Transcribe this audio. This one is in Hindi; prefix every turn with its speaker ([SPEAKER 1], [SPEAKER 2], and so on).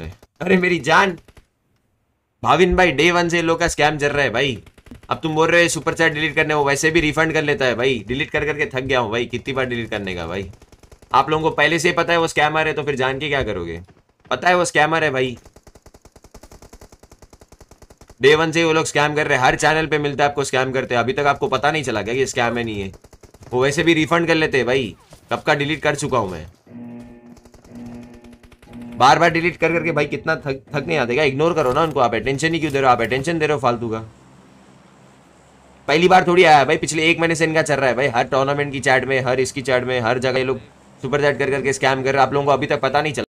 [SPEAKER 1] इन्होंने अरे मेरी जान। भाविन भाई डे वन से लोग का स्कैम चल रहा है भाई। अब तुम बोल रहे हो सुपर चैट डिलीट करने वो वैसे भी रिफंड कर लेता है भाई। डिलीट कर करके थक गया हूँ भाई, कितनी बार डिलीट करने का भाई। आप लोगों को पहले से पता है वो स्कैमर है तो फिर जान के क्या करोगे? पता है वो स्कैमर है भाई। डे वन से वो लोग स्कैम कर रहे हैं। हर चैनल पे मिलता है आपको स्कैम करते हैं अभी तक आपको पता नहीं चला क्या कि स्कैम है नहीं है। वो वैसे भी रिफंड कर लेते हैं भाई। कब का डिलीट कर चुका हूँ मैं। बार बार डिलीट कर करके भाई कितना थक थक नहीं आते इग्नोर करो ना उनको आप। अटेंशन ही क्यों दे रहे हो? आप अटेंशन दे रहे हो फालतू का। पहली बार थोड़ी आया भाई, पिछले एक महीने से इनका चल रहा है भाई। हर टूर्नामेंट की चैट में, हर इसकी चैट में, हर जगह लोग सुपर चैट कर करके स्कैम कर रहे आप लोगों को अभी तक पता नहीं चला।